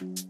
you